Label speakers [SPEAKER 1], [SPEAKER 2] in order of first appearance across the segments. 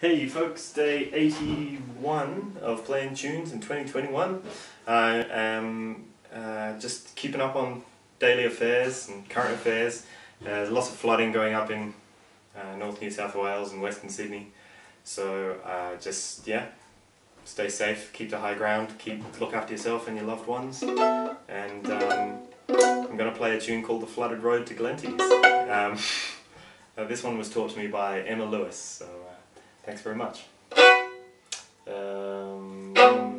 [SPEAKER 1] Hey folks, day 81 of playing tunes in 2021. I am uh, just keeping up on daily affairs and current affairs. Uh, there's lots of flooding going up in uh, North New South Wales and Western Sydney. So uh, just, yeah, stay safe, keep the high ground, keep look after yourself and your loved ones. And um, I'm going to play a tune called The Flooded Road to Glenties. Um, uh, this one was taught to me by Emma Lewis. So, Thanks very much. Um,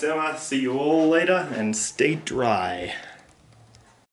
[SPEAKER 1] Emma. See you all later and stay dry.